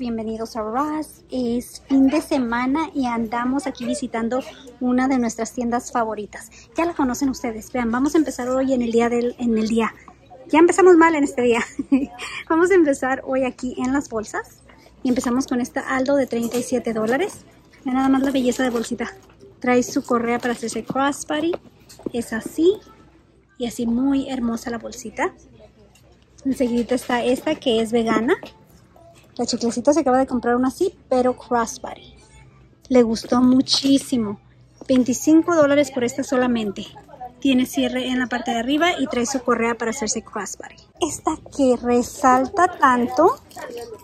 bienvenidos a Ross. Es fin de semana y andamos aquí visitando una de nuestras tiendas favoritas. Ya la conocen ustedes, vean, vamos a empezar hoy en el día del, en el día. Ya empezamos mal en este día. vamos a empezar hoy aquí en las bolsas. Y empezamos con esta Aldo de 37 dólares. Vean nada más la belleza de bolsita. Trae su correa para hacerse crossbody. Es así. Y así muy hermosa la bolsita. Enseguida está esta que es vegana. La chiclecita se acaba de comprar una así, pero crossbody. Le gustó muchísimo. 25 dólares por esta solamente. Tiene cierre en la parte de arriba y trae su correa para hacerse crossbody. Esta que resalta tanto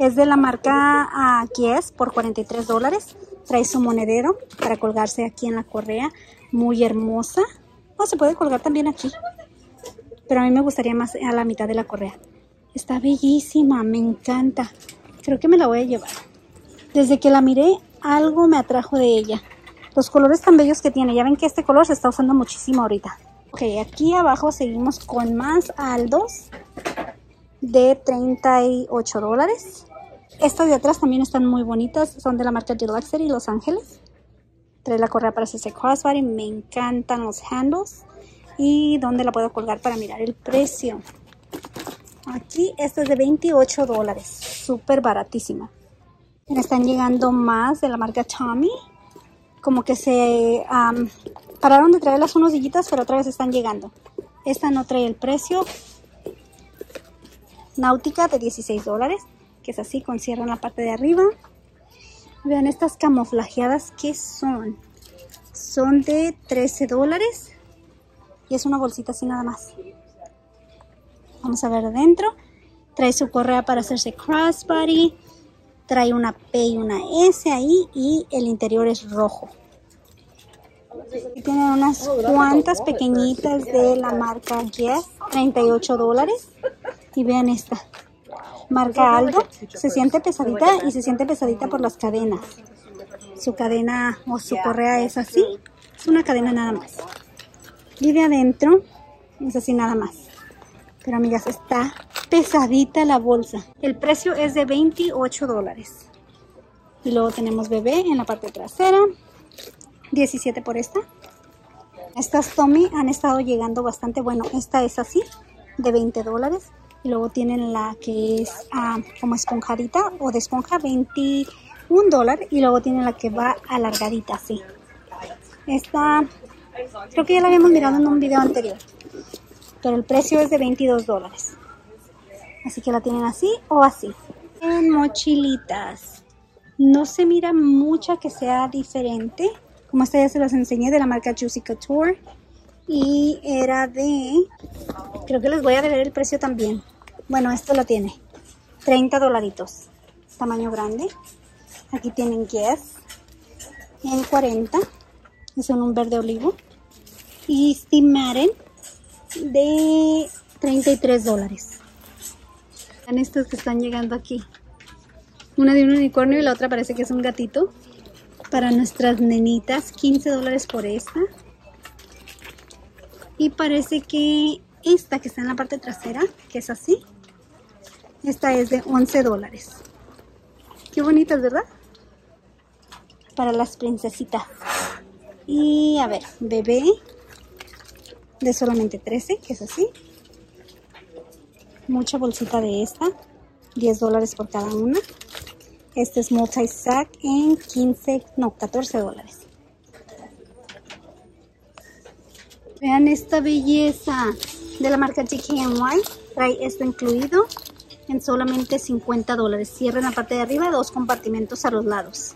es de la marca uh, Guess por 43 dólares. Trae su monedero para colgarse aquí en la correa. Muy hermosa. O se puede colgar también aquí pero a mí me gustaría más a la mitad de la correa. Está bellísima, me encanta. Creo que me la voy a llevar. Desde que la miré, algo me atrajo de ella. Los colores tan bellos que tiene. Ya ven que este color se está usando muchísimo ahorita. Ok, aquí abajo seguimos con más aldos de 38 dólares. Estas de atrás también están muy bonitas. Son de la marca Deluxery Los Ángeles. Trae la correa para hacerse crossbody. Me encantan los handles y dónde la puedo colgar para mirar el precio. Aquí esta es de 28 dólares, súper baratísima. Están llegando más de la marca Tommy. Como que se pararon de traer las unos pero otra vez están llegando. Esta no trae el precio. Náutica de 16 dólares, que es así, con cierre en la parte de arriba. Vean estas camuflajeadas, ¿qué son? Son de 13 dólares y es una bolsita así nada más. Vamos a ver adentro. Trae su correa para hacerse crossbody. Trae una P y una S ahí y el interior es rojo. Y tiene unas cuantas pequeñitas de la marca Guess, 38 dólares. Y vean esta, marca Aldo. Se siente pesadita y se siente pesadita por las cadenas. Su cadena o su correa es así. Es una cadena nada más. Y de adentro es así nada más. Pero amigas, está pesadita la bolsa. El precio es de 28 dólares. Y luego tenemos bebé en la parte trasera. 17 por esta. Estas Tommy han estado llegando bastante. Bueno, esta es así, de 20 dólares. Y luego tienen la que es ah, como esponjadita o de esponja, 21 dólares. Y luego tienen la que va alargadita, así. Esta Creo que ya la habíamos mirado en un video anterior. Pero el precio es de 22 dólares. Así que la tienen así o así. En mochilitas. No se mira mucha que sea diferente. Como esta ya se las enseñé de la marca Juicy Couture. Y era de... Creo que les voy a ver el precio también. Bueno, esto lo tiene. 30 dolaritos. Tamaño grande. Aquí tienen Guess. En 40 son un verde olivo. Y Steam de 33 dólares. Vean estos que están llegando aquí. Una de un unicornio y la otra parece que es un gatito. Para nuestras nenitas, 15 dólares por esta. Y parece que esta que está en la parte trasera, que es así, esta es de 11 dólares. Qué bonitas, ¿verdad? Para las princesitas. Y a ver, bebé de solamente 13, que es así. Mucha bolsita de esta, 10 dólares por cada una. Este es multi-sack en 15, no, 14 dólares. Vean esta belleza de la marca GKNY. Trae esto incluido en solamente 50 dólares. Cierra en la parte de arriba, dos compartimentos a los lados.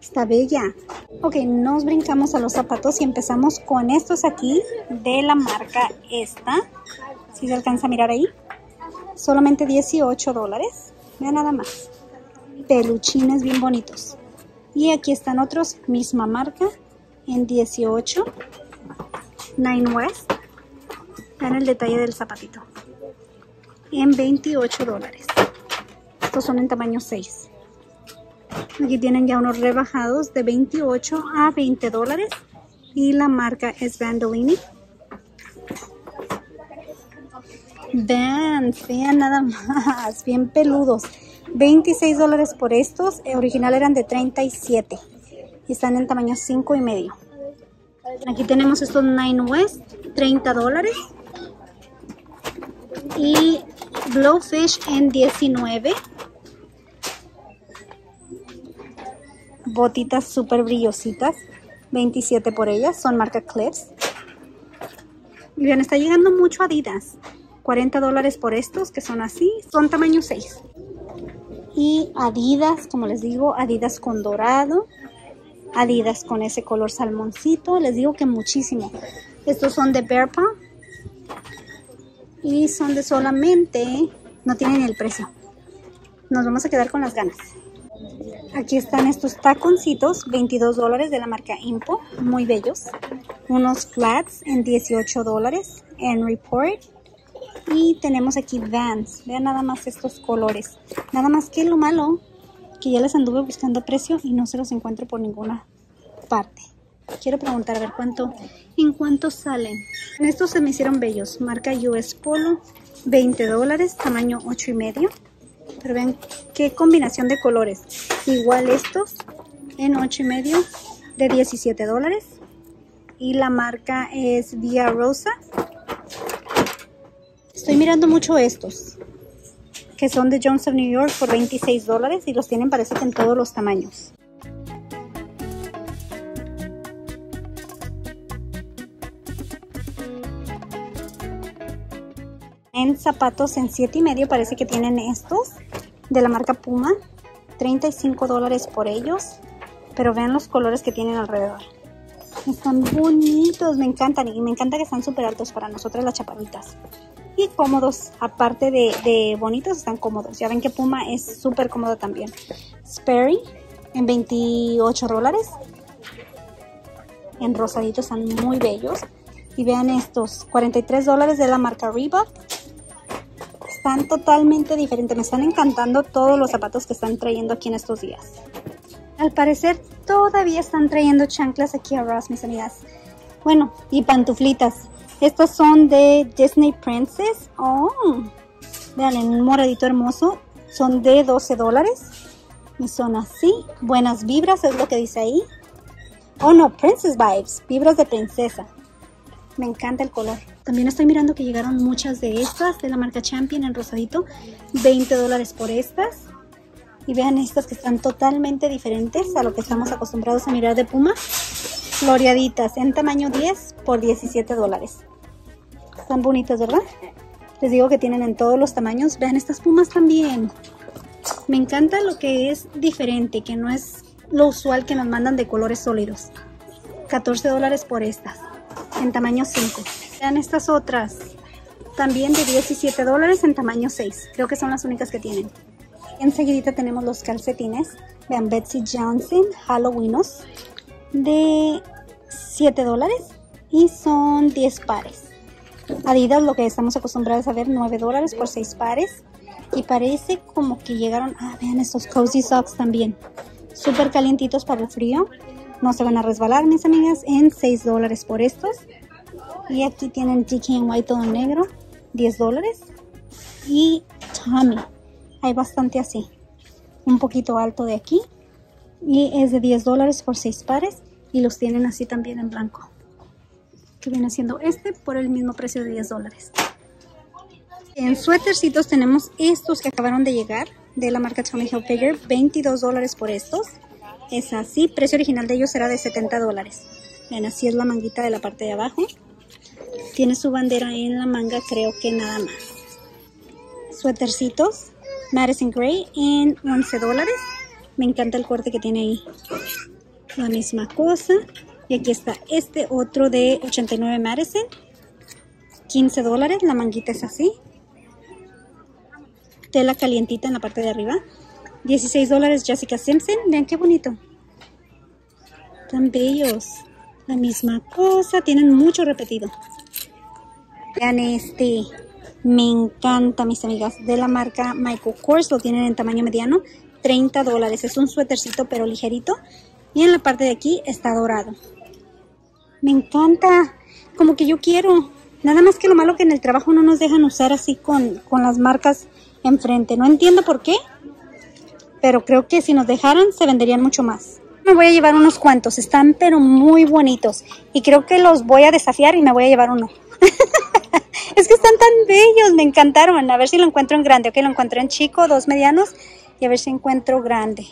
Está bella. Ok, nos brincamos a los zapatos y empezamos con estos aquí de la marca esta. Si se alcanza a mirar ahí. Solamente 18 dólares. Vean nada más. Peluchines bien bonitos. Y aquí están otros, misma marca, en 18. Nine West. Vean el detalle del zapatito. En 28 dólares. Estos son en tamaño 6. Aquí tienen ya unos rebajados de 28 a 20 dólares. Y la marca es Vandolini. Vean, vean nada más, bien peludos. 26 dólares por estos. El original eran de 37. Y están en tamaño 5 y medio. Aquí tenemos estos Nine West. 30 dólares. Y Blowfish en 19. Botitas súper brillositas. 27 por ellas. Son marca Clips. Y bien, está llegando mucho Adidas. 40 dólares por estos, que son así. Son tamaño 6. Y Adidas, como les digo, Adidas con dorado. Adidas con ese color salmoncito. Les digo que muchísimo. Estos son de Bear Y son de solamente... No tienen el precio. Nos vamos a quedar con las ganas. Aquí están estos taconcitos, 22 dólares de la marca Impo, muy bellos. Unos flats en 18 dólares en Report. Y tenemos aquí Vans, vean nada más estos colores. Nada más que lo malo, que ya les anduve buscando precio y no se los encuentro por ninguna parte. Quiero preguntar a ver cuánto, en cuánto salen. Estos se me hicieron bellos, marca US Polo, 20 dólares, tamaño 8 y medio. Pero vean qué combinación de colores. Igual estos en 8 y medio de 17 dólares. Y la marca es Via Rosa. Estoy mirando mucho estos. Que son de Jones of New York por 26 dólares. Y los tienen parece que en todos los tamaños. En zapatos en 7 y medio parece que tienen estos de la marca Puma. 35 dólares por ellos. Pero vean los colores que tienen alrededor. Están bonitos, me encantan. Y me encanta que están súper altos para nosotras las chaparritas. Y cómodos, aparte de, bonitos, están cómodos. Ya ven que Puma es súper cómodo también. Sperry en 28 dólares. En rosadito están muy bellos. Y vean estos, 43 dólares de la marca Reebok están totalmente diferentes. Me están encantando todos los zapatos que están trayendo aquí en estos días. Al parecer todavía están trayendo chanclas aquí a Ross, mis amigas. Bueno, y pantuflitas. Estos son de Disney Princess. Oh, vean, en un moradito hermoso. Son de 12 dólares. Y son así. Buenas vibras es lo que dice ahí. Oh no, Princess Vibes. Vibras de princesa. Me encanta el color. También estoy mirando que llegaron muchas de estas de la marca Champion en rosadito. 20 dólares por estas. Y vean estas que están totalmente diferentes a lo que estamos acostumbrados a mirar de Puma. Floreaditas en tamaño 10 por 17 dólares. Están bonitas, ¿verdad? Les digo que tienen en todos los tamaños. Vean estas pumas también. Me encanta lo que es diferente, que no es lo usual que nos mandan de colores sólidos. 14 dólares por estas en tamaño 5. Vean estas otras, también de 17 dólares en tamaño 6. Creo que son las únicas que tienen. Enseguida tenemos los calcetines. Vean, Betsy Johnson Halloweenos de 7 dólares y son 10 pares. Adidas, lo que estamos acostumbrados a ver, 9 dólares por 6 pares. Y parece como que llegaron, ah, vean estos cozy socks también. Súper calientitos para el frío. No se van a resbalar, mis amigas, en 6 dólares por estos. Y aquí tienen en White todo negro, 10 dólares. Y Tommy, hay bastante así. Un poquito alto de aquí. Y es de 10 dólares por 6 pares. Y los tienen así también en blanco. Que viene siendo este por el mismo precio de 10 dólares. En suétercitos tenemos estos que acabaron de llegar de la marca Tommy Hilfiger. 22 dólares por estos es así. Precio original de ellos será de 70 dólares. Ven, así es la manguita de la parte de abajo. Tiene su bandera en la manga, creo que nada más. Suétercitos, Madison Gray en 11 dólares. Me encanta el corte que tiene ahí. La misma cosa. Y aquí está este otro de 89 Madison. 15 dólares, la manguita es así. Tela calientita en la parte de arriba. 16 dólares Jessica Simpson. Vean qué bonito. Tan bellos. La misma cosa. Tienen mucho repetido. Vean este. Me encanta, mis amigas. De la marca Michael Kors. Lo tienen en tamaño mediano. 30 dólares. Es un suétercito pero ligerito. Y en la parte de aquí está dorado. Me encanta. Como que yo quiero. Nada más que lo malo que en el trabajo no nos dejan usar así con, con las marcas enfrente. No entiendo por qué Pero creo que si nos dejaran se venderían mucho más. Me voy a llevar unos cuantos, están pero muy bonitos. Y creo que los voy a desafiar y me voy a llevar uno. es que están tan bellos, me encantaron. A ver si lo encuentro en grande. Ok, lo encontré en chico, dos medianos. Y a ver si encuentro grande.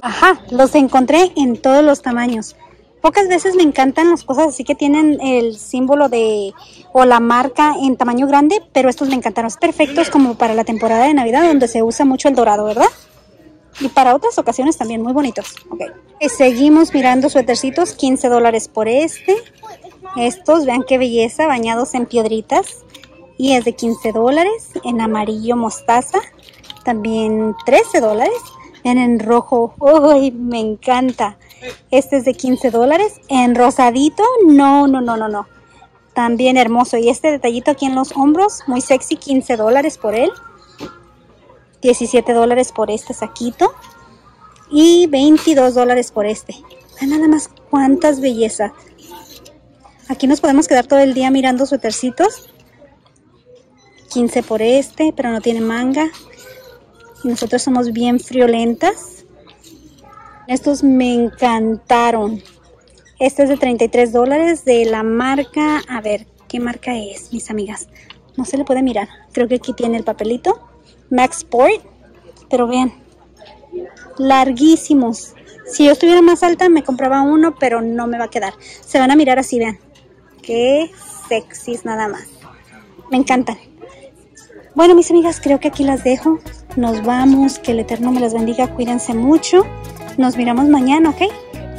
Ajá, los encontré en todos los tamaños. Pocas veces me encantan las cosas así que tienen el símbolo de o la marca en tamaño grande, pero estos me encantaron. Es perfectos como para la temporada de Navidad donde se usa mucho el dorado, ¿verdad? Y para otras ocasiones también muy bonitos. Ok. Y seguimos mirando suétercitos, 15 dólares por este. Estos, vean qué belleza, bañados en piedritas. Y es de 15 dólares en amarillo mostaza. También 13 dólares. Vean en rojo. ¡Uy! me encanta. Este es de 15 dólares. En rosadito, no, no, no, no, no. También hermoso. Y este detallito aquí en los hombros, muy sexy, 15 dólares por él. 17 dólares por este saquito. Y 22 dólares por este. Nada más cuántas bellezas. Aquí nos podemos quedar todo el día mirando suétercitos. 15 por este, pero no tiene manga. Y nosotros somos bien friolentas. Estos me encantaron. Este es de 33 dólares de la marca... A ver, ¿qué marca es, mis amigas? No se le puede mirar. Creo que aquí tiene el papelito. Max Sport. Pero vean, larguísimos. Si yo estuviera más alta me compraba uno, pero no me va a quedar. Se van a mirar así, vean. Qué sexys nada más. Me encantan. Bueno, mis amigas, creo que aquí las dejo. Nos vamos. Que el Eterno me las bendiga. Cuídense mucho. Nos miramos mañana, ¿ok?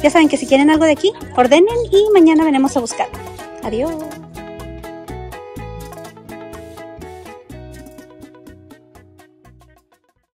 Ya saben que si quieren algo de aquí, ordenen y mañana venimos a buscar. Adiós.